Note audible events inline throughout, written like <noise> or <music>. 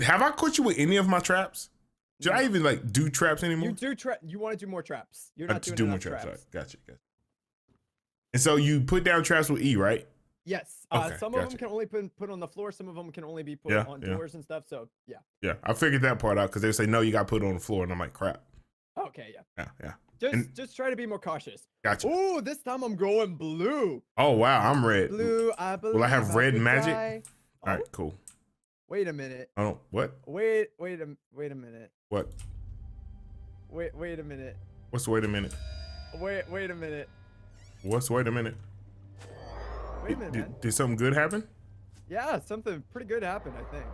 Have I caught you with any of my traps? Should I even like do traps anymore? You do tra- You want to do more traps. You're not just doing do more traps. traps. Right. Gotcha, gotcha. And so you put down traps with E, right? Yes. Uh, Okay, some of them can only put put on the floor. Some of them can only be put Yeah, on yeah. doors and stuff. So yeah. Yeah, I figured that part out because they say no, you got put on the floor, and I'm like, crap. Okay. Yeah. Yeah, yeah, Just And- just try to be more cautious. gotcha. Ooh, this time I'm going blue. Oh wow, I'm red. Blue. I believe. Will I have I red magic? fly. All Oh, cool. Wait a minute. I don't what Wait. Wait a. Wait a minute. what. Wait. Wait a minute. What's wait a minute? Wait. Wait a minute. What's wait a minute? Wait a minute, Did, did something good happen? Yeah, something pretty good happened. I think.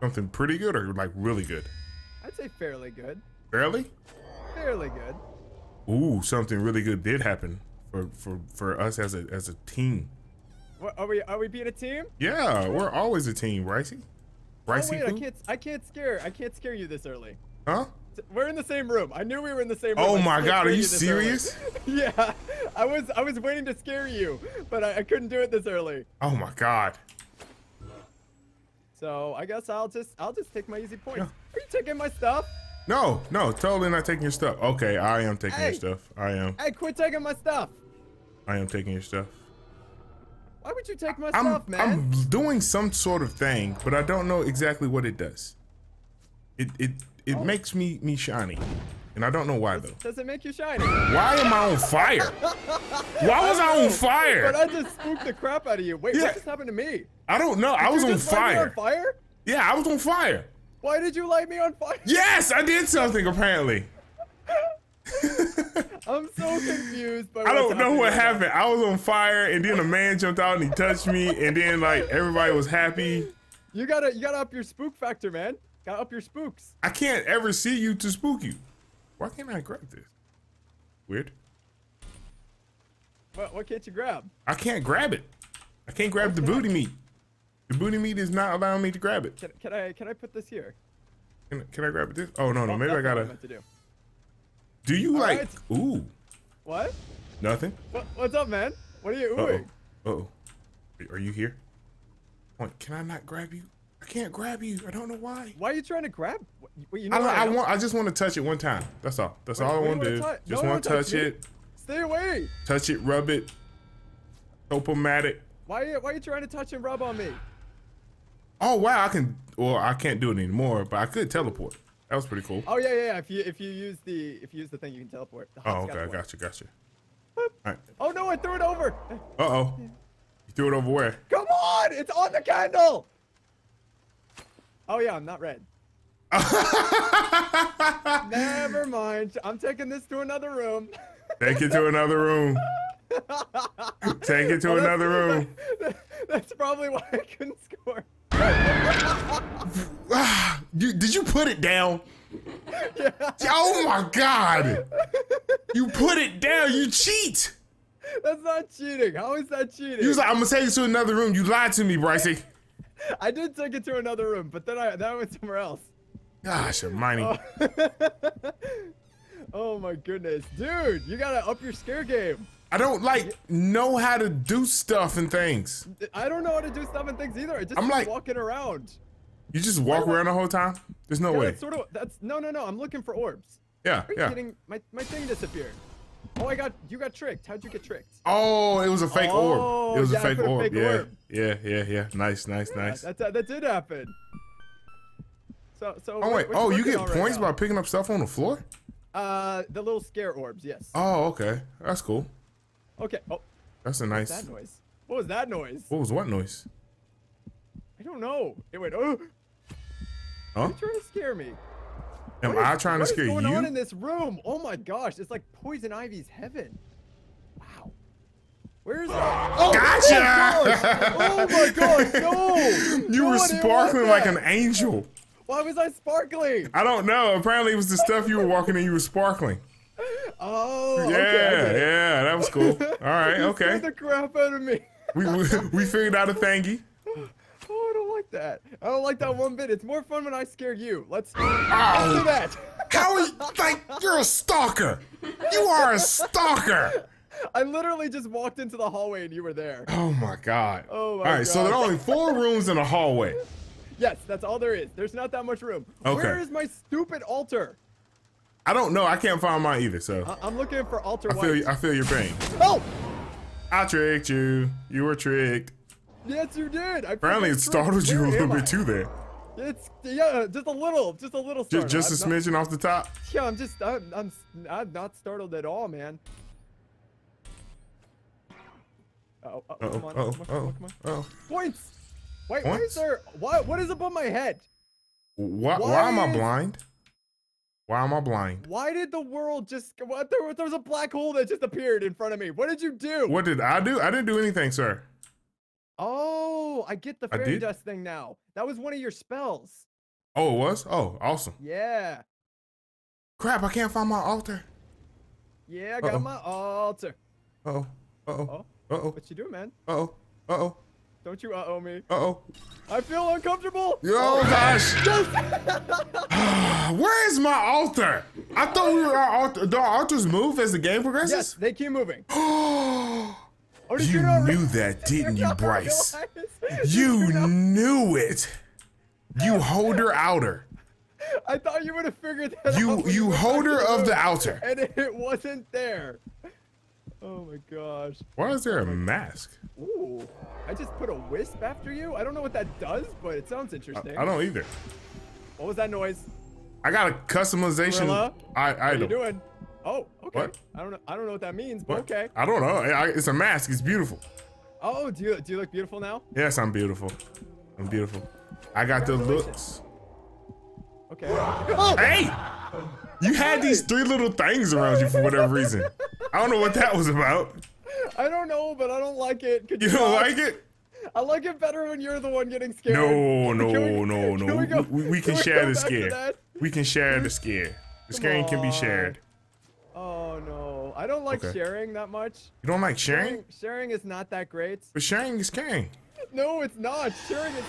Something pretty good or like really good? I'd say fairly good. Fairly? Fairly good. Ooh, something really good did happen for for for us as a as a team. What, are we? Are we being a team? Yeah, we're always a team, Brycey. Oh wait, I can't. I can't scare. I can't scare you this early. huh? We're in the same room. I knew we were in the same room. Oh my God, are you early. serious? <laughs> yeah, I was. I was waiting to scare you, but I, I couldn't do it this early. Oh my God. So I guess I'll just. I'll just take my easy points. Are you taking my stuff? No, no, totally not taking your stuff. Okay, I am taking your stuff. I am. Hey, quit taking my stuff. I am taking your stuff. Why would you take my I'm stuff, man? I'm doing some sort of thing, but I don't know exactly what it does. It it it Oh. makes me me shiny, and I don't know why though. Does it make you shiny? Why am I on fire? <laughs> Why was I on fire? But? I just spooked the crap out of you. Wait, Yeah. what just happened to me? I don't know. I was on just light me fire. on fire? Yeah, I was on fire. Why did you light me on fire? Yes, I did something apparently. <laughs> <laughs> I'm so confused. By I don't know what happened. I was on fire, and then a man jumped out and he touched me, and then like everybody was happy. You gotta, you gotta up your spook factor, man. Gotta up your spooks. I can't ever see you to spook you. Why can't I grab this? Weird. What, what can't you grab? I can't grab it. I can't grab the booty meat. The booty meat is not allowing me to grab it. Can, can I, can I put this here? Can, can I grab it? This? Oh no no Oh, maybe I what gotta. Do. You All like? right. Ooh What? nothing. what? What's up, man? What are you Uh oh. oohing? Uh oh. Are you here? Wait, can I not grab you? I can't grab you. I don't know why. Why are you trying to grab? what- you know I, what I am? want. I just want to touch it one time. That's all. That's Wait, all I want to do. Just No, want to touch it. Stay away. Touch it. Rub it. Topomatic. Why are you, why are you trying to touch and rub on me? Oh wow, I can. Well, I can't do it anymore, but I could teleport. That was pretty cool. Oh yeah, yeah. yeah. If you, if you use the, if you use the thing, you can teleport. Oh, okay, gotcha, gotcha. All right. Oh no, I threw it over. Uh oh. You threw it over where? Come on, it's on the candle. Oh yeah, I'm not red. <laughs> Never mind. I'm taking this to another room. <laughs> Take it to another room. <laughs> Take it to Well, another room. That's probably why I couldn't score. <sighs> You, did you put it down? Oh my god! You put it down. You cheat. That's not cheating. How is that cheating? You was like, I'm gonna take it to another room. You lied to me, Brycey. I did take it to another room, but then I then I went somewhere else. Gosh, Hermione. oh, <laughs> oh my goodness, dude! You gotta up your scare game. I don't like know how to do stuff and things. I don't know how to do stuff and things either. I just I'm like- walking around. You just walk around the whole time. There's no Yeah, way. that's sort of that's no no no. I'm looking for orbs. Yeah, Are you yeah. kidding? My my thing disappeared. Oh, I got you got tricked. How'd you get tricked? Oh, it was a fake Oh, orb. It was yeah, a fake put a orb. fake yeah, orb. yeah, yeah, yeah. Nice, nice, nice. That, that, that did happen. So so. Oh wait. Oh, you get on right points by picking up stuff on the floor? Uh, the little scare orbs. Yes. Oh, okay. That's cool. Okay. Oh, That's a nice. that noise? What was that noise? What was what noise? I don't know. It went. Oh, Huh? you're trying to scare me. Am is- I trying to scare you? what is going on in this room? Oh my gosh, it's like Poison Ivy's heaven. Wow. Where's that? Oh, Gotcha! Oh my oh <laughs> gosh, no! You No, were I didn't want sparkling like an angel. Why was I sparkling? I don't know. Apparently, it was the stuff you were walking and you were sparkling. Oh, Yeah, okay. I get it. yeah, that was cool. <laughs> All right, You okay. the crap out of me. We, we we figured out a thingy. Oh, I don't like that. I don't like that one bit. It's more fun when I scare you. Let's, oh. let's do that. How you, like you're a stalker? You are a stalker. I literally just walked into the hallway and you were there. Oh my god. Oh my All right, so there are only four rooms in a hallway. Yes, that's all there is. There's not that much room. Okay. Where is my stupid altar? I don't know. I can't find mine either. So I- I'm looking for altar I feel you, I feel your pain. Oh! I tricked you. You were tricked. Yes, you did. I Apparently, it startled you a little bit I? too there. It's yeah, just a little, just a little. Just, Startled. just a I'm not- smidgen off the top. Yeah, I'm just, I'm, I'm, I'm not startled at all, man. Oh, oh, Uh oh. on, Uh come on, oh. come on, come on. oh. Points. Wait, why is there? What? What is above my head? Why, why am I Why blind? Why am I blind? Why did the world just? What? There, was- there was a black hole that just appeared in front of me. What did you do? What did I do? I didn't do anything, sir. Oh, I get the I fairy did? dust thing now. That was one of your spells. Oh, it was? Oh, awesome. Yeah. Crap, I can't find my altar. Yeah, I got Uh-oh. my altar. Uh oh. Uh oh. Oh, Uh oh. what you doing, man? Uh oh. Uh oh. Don't you uh-oh me. Uh oh. I feel uncomfortable. Oh gosh. Yes. <sighs> Where is my altar? I thought we were our altar. Do our altars move as the game progresses? yes, they keep moving. <gasps> Oh, did you knew that, <laughs> didn't you, Bryce? realize? You knew it. You holder outer. I thought you would have figured that out. You when you holder of the outer. <laughs> And it wasn't there. Oh my gosh. Why is there a oh mask? Ooh. I just put a wisp after you? I don't know what that does, but it sounds interesting. I don't either. What was that noise? I got a customization Gorilla? I, What are you doing? Oh, okay. What? I don't know. I don't know what that means, but What? okay. I don't know. I, it's a mask. It's beautiful. Oh, do you do you look beautiful now? Yes, I'm beautiful. I'm beautiful. I got the looks. Okay. Oh, Hey! You had these three little things around you for whatever reason. I don't know what that was about. I don't know, but I don't like it. Could You don't not? like it? I like it better when you're the one getting scared. No, no, we- no, no. we go- We, we can we share the scare. We can share the scare. The scaring can be shared. Oh no, I don't like Okay. sharing that much. You don't like sharing? Sharing, sharing is not that great. But sharing is caring. No, it's not. Sharing is.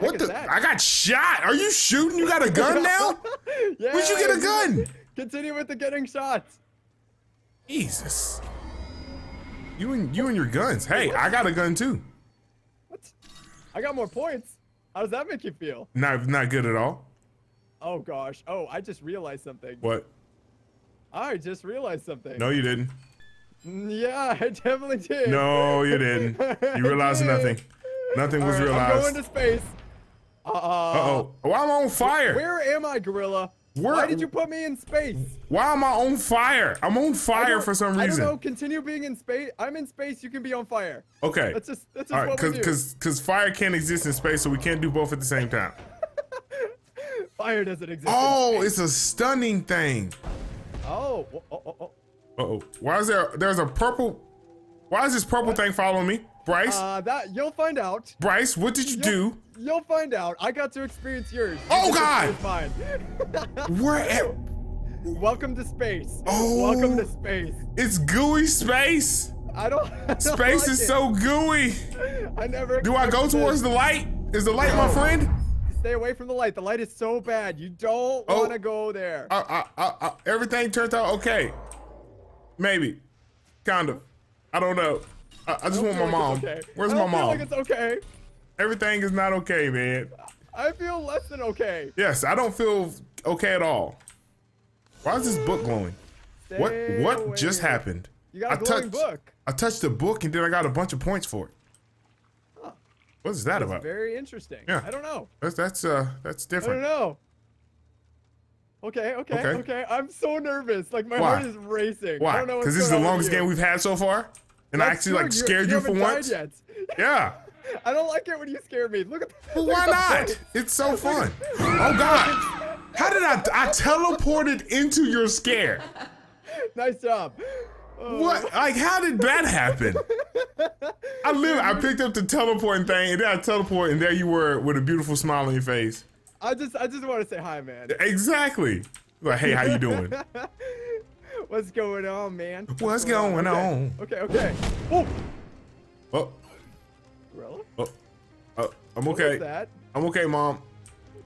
What the, What the? I got shot. Are you shooting? You got a gun <laughs> now? yeah, Where'd you get a gun? Continue with the getting shots. Jesus. You and you and your guns. Hey, I got a gun too. What? I got more points. How does that make you feel? Not not good at all. Oh gosh. Oh, I just realized something. What? I just realized something. No, you didn't. Yeah, <laughs> I definitely did. No, you didn't. You realized <laughs> nothing. Nothing was Alright, I'm going realized. to space. Uh, oh. Why am I on fire? Where am I, Gorilla? Where- Why did you put me in space? Why am I on fire? I'm on fire for some reason. I don't know. Continue being in space. I'm in space. You can be on fire. Okay. That's just that's just All right, what we because do. because because fire can't exist in space, so we can't do both at the same time. <laughs> Fire doesn't exist. Oh, it's a stunning thing. Oh. oh, oh, oh, oh. Uh oh. Why is there? There's a purple. Why is this purple thing following me, Bryce? Uh, that you'll find out. Bryce, what did you do? You'll find out. I got to experience yours. Oh, you Oh, God! Mine. <laughs> Where at? Welcome to space. Oh. Welcome to oh. space. It's gooey space. I don't. <laughs> I don't Space like is it. so gooey. I never. Do I go towards this. the light? Is the light my friend? Stay away from the light. The light is so bad. You don't Oh. want to go there. I, I, I, I, everything turned out okay. Maybe. Kind of. I don't know. I, I just I want my like mom. okay. Where's I my mom? like it's okay. Everything is not okay, man. I feel less than okay. Yes, I don't feel okay at all. Why is this book glowing? What Stay what just away. happened? You got a I glowing touched book. I touched the book and then I got a bunch of points for it. Huh. What is that That's about? very interesting. Yeah. I don't know. That's that's uh that's different. I don't know. Okay, okay, okay, Okay. I'm so nervous. Like my Why? heart is racing. I Why? don't know Because this is the going on with longest game we've had so far, and I actually like scared you, for haven't once. Yet. Yeah. <laughs> I don't like it when you scare me. Look at. Look why not? It's so fun. Oh God! How did I? I teleported into your scare. <laughs> Nice job. Oh. What? Like, how did that happen? I <laughs> live. I picked up the teleporting thing, and then I teleport, and there you were with a beautiful smile on your face. I just, I just want to say hi, man. Exactly. Like, hey, how you doing? What's going on, man? What's going on? Okay, okay. Oh, Oh, gorilla. oh, oh, I'm okay. I'm okay, mom.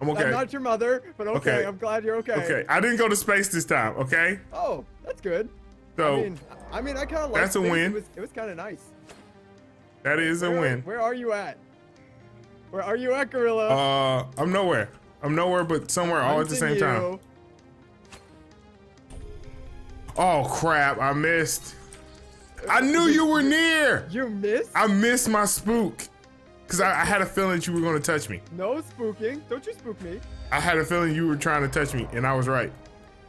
I'm okay. I'm not your mother, but okay. Okay. I'm glad you're okay. Okay, I didn't go to space this time. Okay, Oh, that's good. so I mean, I mean, I kind of like. That's a win. It was, was kind of nice. that is a win. Where are you at? Where are you at, Gorilla? Uh, I'm nowhere. I'm nowhere, but somewhere all at the same Hunting time. Oh crap! I missed. I knew you were near. You missed? I missed my spook. Cause I, I had a feeling that you were gonna touch me. No spooking. Don't you spook me. I had a feeling you were trying to touch me, and I was right.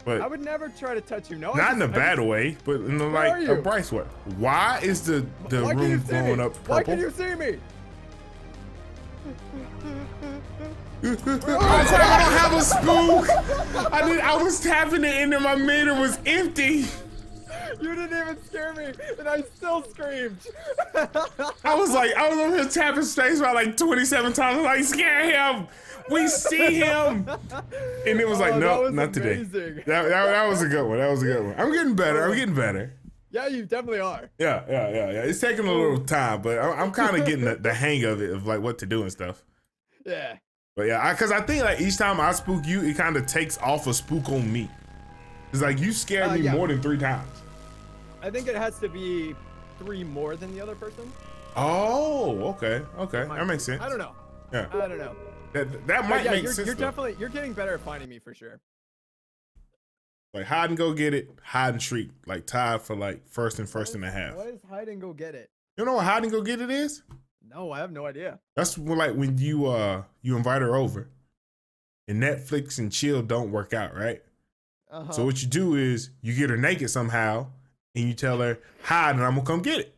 But I would never try to touch you. No. Not in a just- I bad way, but in the like a you? Bryce way. Why is the the Why room blowing me? up Why purple? can you see me? Crap! I don't have a spook. I did. I was tapping it into my meter was empty. You didn't even scare me, and I still screamed. I was like, I was over here tapping space by like 27 times. I was like, scare him. We see him. And it was like, Oh, no, was not today. That, that, that was a good one. That was a good one. I'm getting better. I'm getting better. yeah, you definitely are. Yeah, yeah, yeah, yeah. It's taking a little time, but I'm, I'm kind of getting the, the hang of it, of like what to do and stuff. Yeah. But yeah, because I, think like each time I spook you, it kind of takes off a spook on me. It's like you scared Uh, me yeah. more than three times. I think it has to be three more than the other person. Oh, okay, okay, that makes sense. I don't know. Yeah, I don't know. that, that might yeah, make you're, sense. you're though. definitely you're getting better at finding me for sure. Like hide and go get it, hide and shriek, like tied for like first and first and a half. What is hide and go get it? You know what hide and go get it is? No, I have no idea. That's when, like when you uh you invite her over, and Netflix and chill don't work out, right? Uh-huh. So what you do is you get her naked somehow, and you tell her hide, and I'm gonna come get it.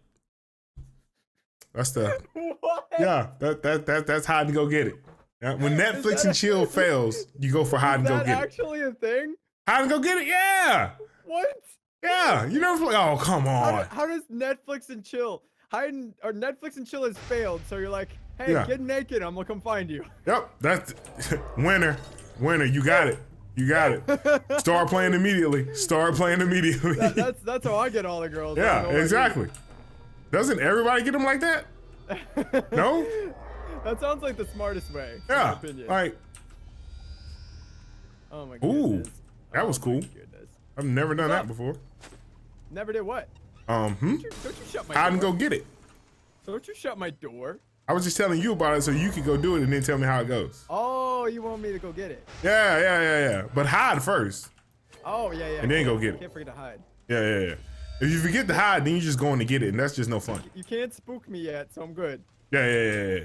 That's the <laughs> what? yeah. That that that that's hide and go get it. Yeah, when Netflix and chill fails, you go for hide and go get it. actually a thing? Hide and go get it. Yeah, What? yeah. You never. Oh come on. do- how does Netflix and chill hide and, or Netflix and chill has failed? So you're like, hey, Yeah. get naked. I'm gonna come find you. <laughs> Yep, that's <laughs> winner. Winner, you got it. You got it. Start playing immediately. Start playing immediately. That- <laughs> that's that's how I get all the girls. Yeah, exactly. Doesn't everybody get them like that? No? that sounds like the smartest way. Yeah. opinion. Like, Oh my god. Ooh, that was Oh my cool. I've never done that before. Never did what? Um, hmm? Don't you, don't you shut my and door. go get it. Don't you shut my door. I was just telling you about it so you could go do it and then tell me how it goes. Oh, you want me to go get it? Yeah, yeah, yeah, yeah. But hide first. Oh yeah, yeah. And then go get it. Can't forget to hide. Yeah, yeah, yeah. If you forget to hide, then you're just going to get it, and that's just no fun. You can't spook me yet, so I'm good. Yeah, yeah, yeah, yeah.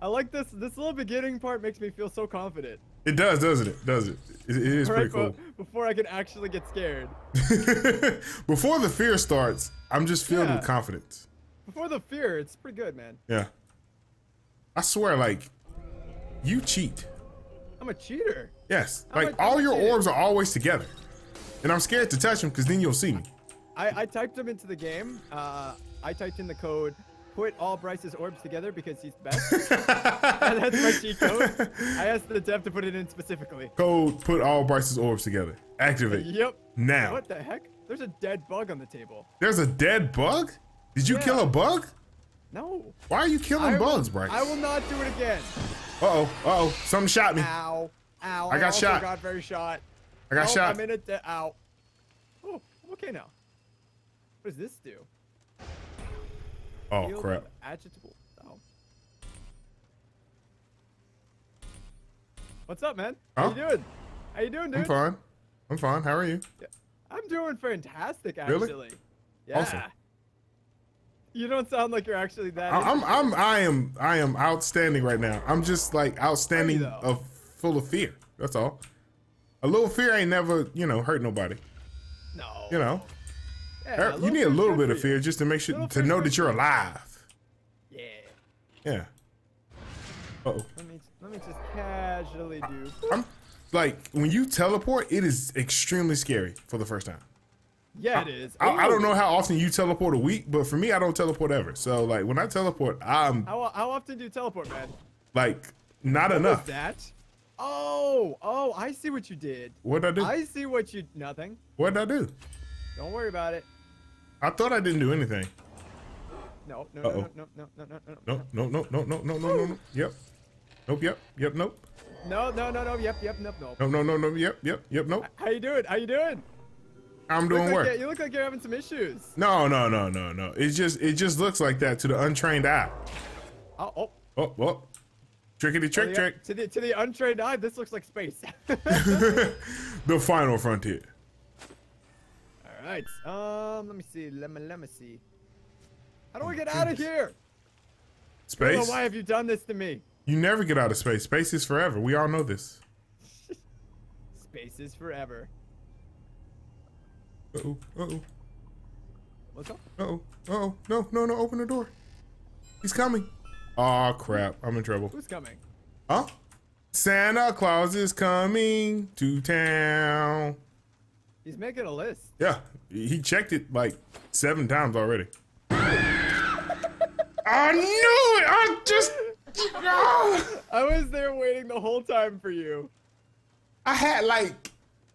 I like this. This little beginning part makes me feel so confident. It does, doesn't it? Does it? It, it is Right, pretty cool. before I can actually get scared. <laughs> Before the fear starts, I'm just filled Yeah. with confidence. Before the fear, it's pretty good, man. Yeah. I swear, like, you cheat. I'm a cheater. Yes. I'm Like, a- all your orbs are always together. And I'm scared to touch them because then you'll see me. I, I typed them into the game. Uh, I typed in the code, put all Bryce's orbs together because he's the best. <laughs> and that's my cheat code. I asked the dev to put it in specifically. Code, put all Bryce's orbs together. Activate. Yep. Now. What the heck? There's a dead bug on the table. There's a dead bug? Did you kill a bug? No. Why are you killing I will- bugs, Bryce? I will not do it again. Uh-oh, uh-oh. Something shot me. Ow. Ow. I got also shot. I got very shot. I got oh, shot. I'm in a ow. Oh, I'm okay now. What does this do? Oh, crap. Agitable. Oh. What's up, man? How you doing? How you doing, dude? I'm fine. I'm fine. How are you? I'm doing fantastic, Really? actually. Yeah. Awesome. You don't sound like you're actually that. I- I'm. I'm I am I am outstanding right now. I'm just like outstanding of full of fear. That's all. A little fear ain't never, you know, hurt nobody. No. You know. Yeah, you need a little bit of fear just to make sure to know that you're alive. Yeah. Yeah. Uh oh. Let me let me just casually do. I'm like when you teleport, it is extremely scary for the first time. Yeah, it is. I, I don't know how often you teleport a week, but for me, I don't teleport ever. So like when I teleport, I'm How, how often do you teleport, man? like not What enough. that? Oh, oh, I see what you did. What'd I do? I see what you. Nothing. What'd I do? Don't worry about it. I thought I didn't do anything. No, no, no, Uh-oh. no, no, no, no, no, No, no, no, no, no, no, no, no, no. Yep. Nope. Yep. Yep. Nope. no, no, no, no. Yep, yep, nope, nope. No, no, no, no. Yep. Yep. Yep. Nope. How you doing? How you doing? I'm You doing like work. you're- You look like you're having some issues. No, no, no, no, no. It just it just looks like that to the untrained eye. Oh, oh. Oh, oh. Trickety trick Yeah, trick. To the to the untrained eye, this looks like space. the final frontier. All right. Um, let me see. Let me let me see. How do I get out of here? Space. Oh, why have you done this to me? You never get out of space. Space is forever. We all know this. <laughs> Space is forever. Uh oh. Uh oh. What's up? Uh oh. Uh oh. No, no, no. Open the door. He's coming. Aw, crap. I'm in trouble. Who's coming? Huh? Santa Claus is coming to town. He's making a list. Yeah, he checked it like seven times already. I knew it. I just. Oh. I was there waiting the whole time for you. I had like.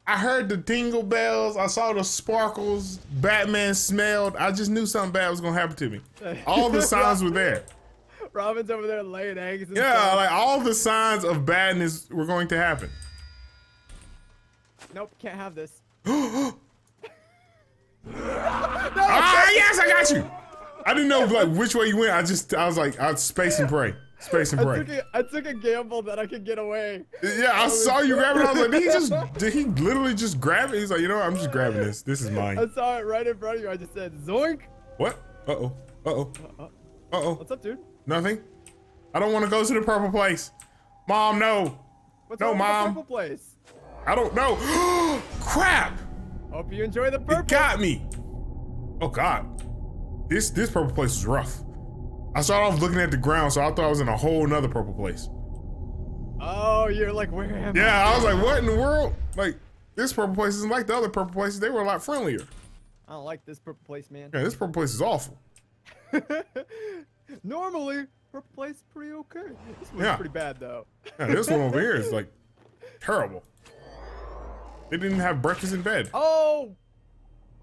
I heard the tingle bells. I saw the sparkles. Batman smelled. I just knew something bad was gonna happen to me. <laughs> All the signs were there. Robin's over there laying eggs. Yeah, stuff. like all the signs of badness were going to happen. Nope, can't have this. Ah, yes, I got you. I didn't know like which way you went. I just, I was like, I space and pray, space and I pray. took, a, I took a gamble that I could get away. Yeah, I saw you grab it. I was like, did he just, <laughs> did he literally just grab it? He's like, you know, what? I'm just grabbing this. This is mine. I saw it right in front of you. I just said, Zoink. What? Uh oh. Uh oh. Uh, Uh oh. what's up, dude? Nothing. I don't want to go to the purple place. Mom, no. What's No, Mom. purple place? I don't know. <gasps> Crap. Hope you enjoy the purple. It got me. Oh God. This this purple place is rough. I started off looking at the ground, so I thought I was in a whole nother purple place. Oh, you're like, where am Yeah, I was like, what in the world? Like, this purple place isn't like the other purple places. They were a lot friendlier. I? I don't like this purple place, man. Yeah, this purple place is awful. <laughs> Normally, purple place is pretty okay. This one's Yeah. pretty bad though. Yeah, this one over here is <laughs> like terrible. They didn't even have breakfast in bed. Oh!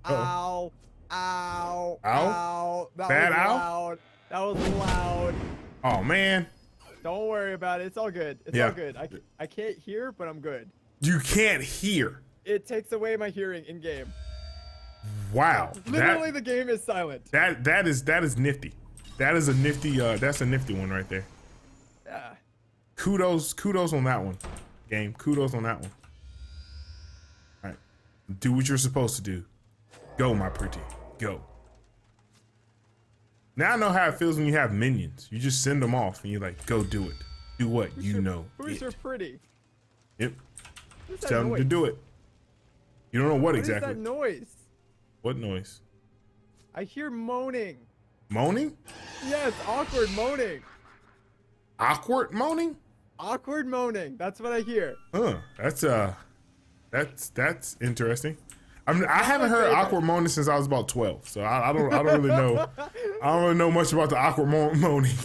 Uh-oh. Ow! Ow! Ow? Ow! That Bad was ow? loud. That was loud. Oh man, Don't worry about it. It's all good. It's Yeah. all good. I, I can't hear, but I'm good. you can't hear. It takes away my hearing in game. Wow, Literally, that the game is silent. that that is that is nifty. That is a nifty. Uh, that's a nifty one right there. Yeah. Kudos, kudos on that one. Game, kudos on that one. Do what you're supposed to do. Go, my pretty, go. Now I know how it feels when you have minions. You just send them off and you're like, go do it. Do what you Who's- know. Who's are pretty? Yep. What's Tell them noise? to do it. You don't know what, What is exactly. that noise? what noise? I hear moaning. Moaning? Yes, awkward moaning. Awkward moaning? Awkward moaning. That's what I hear. Huh. That's uh that's that's interesting. I mean, I haven't heard moaning since I was about twelve, so I, I don't I don't really know I don't really know much about the moaning.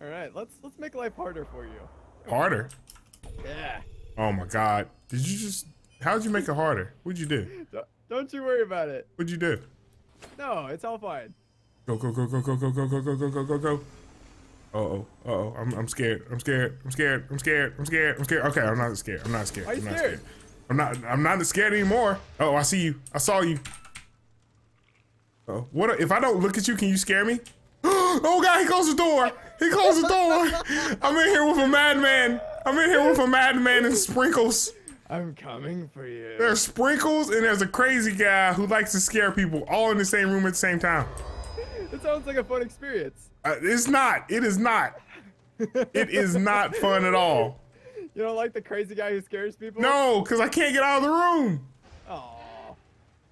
All right, let's let's make life harder for you. Harder. Yeah. Oh my god. Did you just how'd you make it harder? What'd you do? Don't, don't you worry about it. What'd you do? No, it's all fine. Go go go go go go go go go go go go go. Uh oh, uh oh, I'm I'm scared. I'm scared. I'm scared. I'm scared. I'm scared. I'm scared. Okay, I'm not scared. I'm not scared. Why you I'm not scared? scared. I'm not I'm not scared anymore. Oh, I see you. I saw you. Oh, what if I don't look at you, can you scare me? <gasps> Oh god, he closed the door. He closed the door. <laughs> I'm in here with a madman. I'm in here with a madman and sprinkles. I'm coming for you. There's sprinkles and there's a crazy guy who likes to scare people all in the same room at the same time. <laughs> It sounds like a fun experience. Uh, it's not. It is not. It is not fun at all. You don't like the crazy guy who scares people? No, because I can't get out of the room. Aw.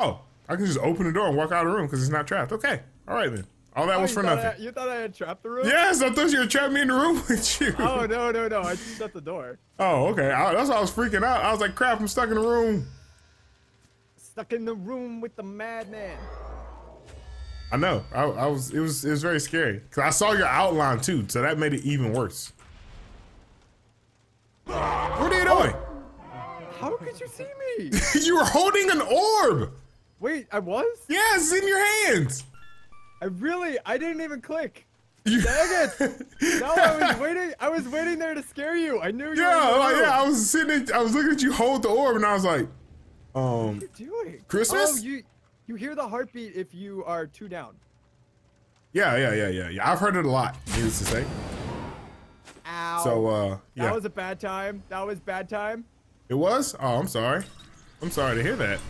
Oh, I can just open the door and walk out of the room because it's not trapped. Okay. All right then. All that Oh, was for thought I- nothing. you thought I had trapped the room? Yes, I thought you were trapped me in the room <laughs> with you. Oh no no no! I just shut the door. Oh, okay. I, that's why I was freaking out. I was like, crap, I'm stuck in the room. Stuck in the room with the madman. I know. I, I was. It was. It was very scary because I saw your outline too, so that made it even worse. What are you doing? How could you see me? <laughs> you were holding an orb. Wait, I was? Yes, in your hands. I really, I didn't even click. You- Dang it! <laughs> No, I was waiting. I was waiting there to scare you. I knew you. Yeah, like, yeah. I was sitting. I was looking at you hold the orb, and I was like, um, What are you doing? Christmas? Oh, you you hear the heartbeat if you are two down. yeah, yeah, yeah, yeah, yeah. I've heard it a lot. Needless to say. Ow. So uh, yeah. That was a bad time. That was bad time. it was. Oh, I'm sorry. I'm sorry to hear that.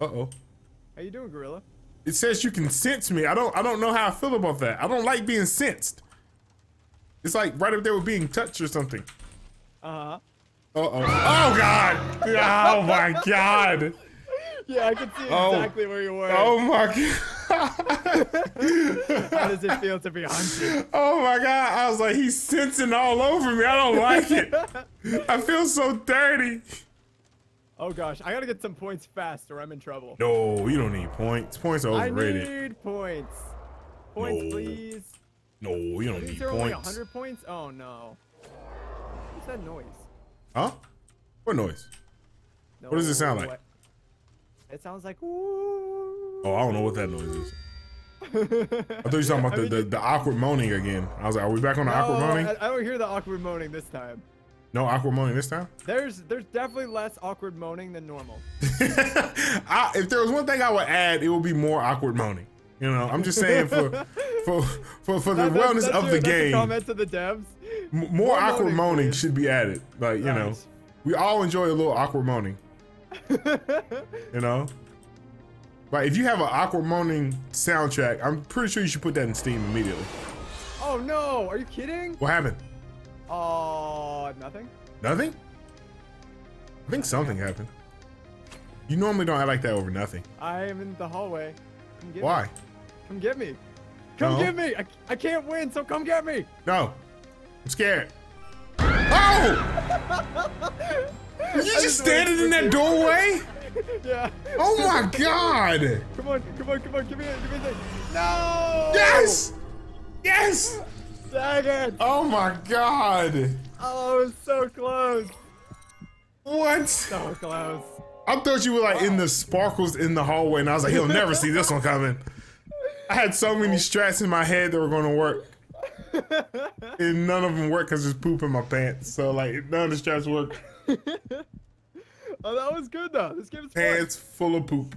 Uh oh. How you doing, Gorilla? It says you can sense me. I don't. I don't know how I feel about that. I don't like being sensed. It's like right up there with being touched or something. Uh huh. Uh oh. Oh God. <laughs> Oh my God. Yeah, I can see Oh. exactly where you were. Oh my God. How does it feel to be hunted? <laughs> Oh my God. I was like, he's sensing all over me. I don't like it. I feel so dirty. Oh gosh, I gotta get some points fast or I'm in trouble. No, you don't need points. Points are overrated. I need points. Points, No. please. No, you don't These need are only points. 100 points? Oh no. What's that noise? Huh? What noise? No What does it sound like? It sounds like ooh. Oh, I don't know what that noise is. I thought you were talking about <laughs> I mean, the, the awkward moaning again. I was like, are we back on the awkward moaning? I, I don't hear the awkward moaning this time. No awkward moaning this time? There's there's definitely less awkward moaning than normal. <laughs> I, if there was one thing I would add, it would be more awkward moaning. You know, I'm just saying for <laughs> for for, for the That- wellness that's of your- the that's game, comment to the devs. m- more, more awkward moaning, moaning should be added. Like you know, we all enjoy a little awkward moaning. <laughs> You know, but if you have an awkward moaning soundtrack, I'm pretty sure you should put that in Steam immediately. oh no, are you kidding? What happened? Oh, nothing. Nothing? I think something happened. You normally don't act like that over nothing. I am in the hallway. Come get Why? Me. Come get me. Come No. get me. I, I can't win, so come get me. No. I'm scared. Oh! <laughs> You just standing in that doorway? <laughs> yeah. Oh my god! Come on, come on, come on, give me it, give me it. No! Yes! Yes! Dang it! Oh my god! Oh, it's so close. What? So close. I thought you were like in the sparkles in the hallway, and I was like, he'll never see this one coming. I had so many strats in my head that were gonna work. And none of them worked because there's poop in my pants. So like none of the straps work. <laughs> oh, that was good though. This game's Hands fun. full of poop.